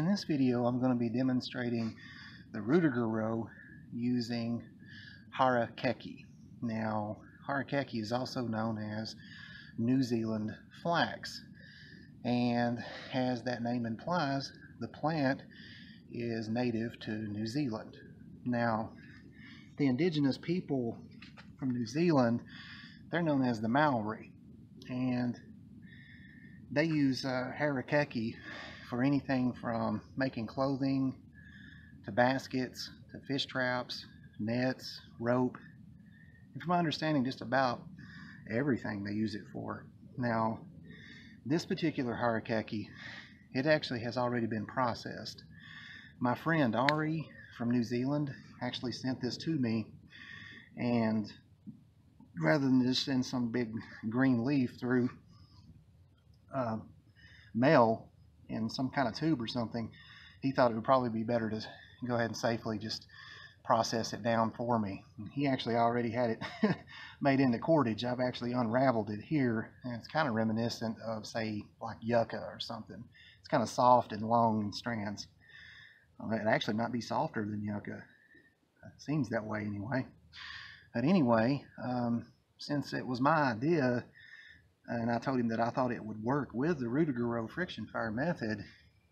In this video, I'm going to be demonstrating the Rudiger roll using Harakeke. Now, Harakeke is also known as New Zealand flax. And as that name implies, the plant is native to New Zealand. Now, the indigenous people from New Zealand, they're known as the Maori. And they use uh, Harakeke for anything from making clothing to baskets to fish traps, nets, rope, and from my understanding, just about everything they use it for. Now, this particular harakeke, it actually has already been processed. My friend Ari from New Zealand actually sent this to me, and rather than just send some big green leaf through uh, mail, in some kind of tube or something, he thought it would probably be better to go ahead and safely just process it down for me. He actually already had it made into cordage. I've actually unraveled it here, and it's kind of reminiscent of, say, like yucca or something. It's kind of soft and long in strands. It actually might be softer than yucca. It seems that way anyway. But anyway, um, since it was my idea, and I told him that I thought it would work with the Rudiger friction fire method.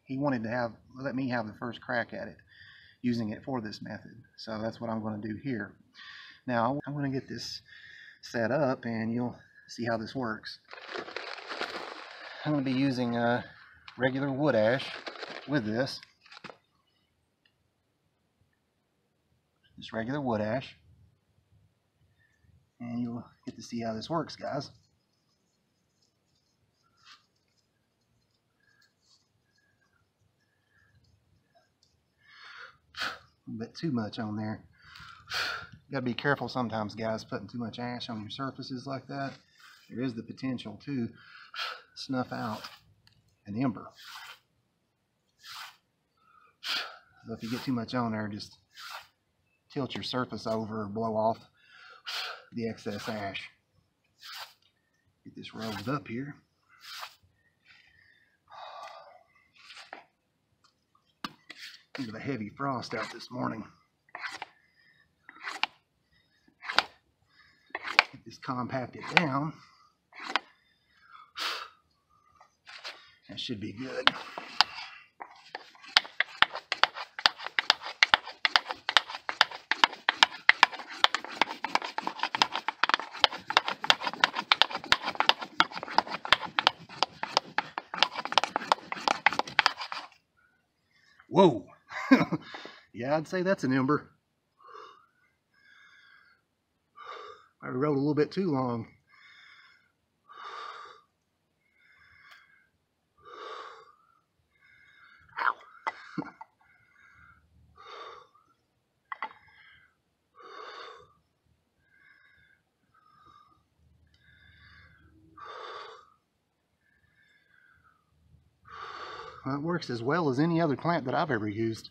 He wanted to have let me have the first crack at it using it for this method. So that's what I'm going to do here. Now I'm going to get this set up and you'll see how this works. I'm going to be using a regular wood ash with this. Just regular wood ash. And you'll get to see how this works, guys. Bit too much on there. You gotta be careful sometimes, guys, putting too much ash on your surfaces like that. There is the potential to snuff out an ember. So if you get too much on there, just tilt your surface over or blow off the excess ash. Get this rolled up here. At the heavy frost out this morning. Get this compacted down. That should be good. Whoa! yeah, I'd say that's an ember. I rode a little bit too long. Well, it works as well as any other clamp that I've ever used.